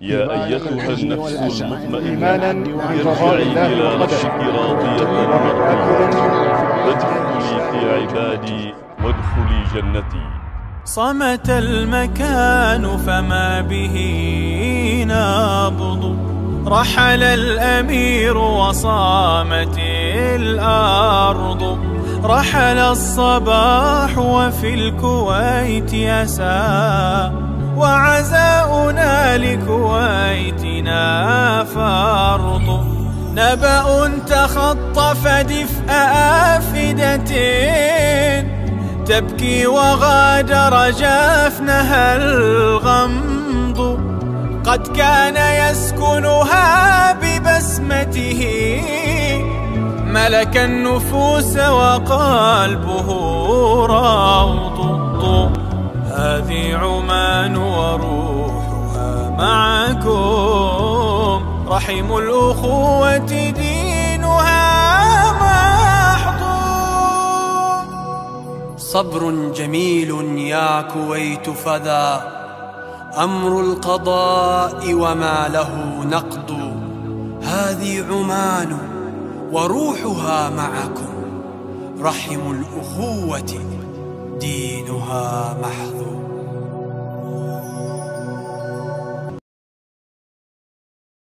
يا أيتها النفس المطمئنة ارجعي إلى نفسك راضية مرضية فادخلي في عبادي وادخلي جنتي. صمت المكان فما به نابض. رحل الأمير وصامت الأرض. رحل الصباح وفي الكويت يسى وعزاؤنا لكويتنا فرض نبأ تخطف دفء آفدة. تبكي وغادر جفنها الغمض. قد كان يسكنها ببسمته. ملك النفوس وقلبه روض معكم. رحم الأخوة دينها محض صبر جميل يا كويت فذا. أمر القضاء وما له نقض. هذه عمان وروحها معكم. رحم الأخوة دينها محظوظ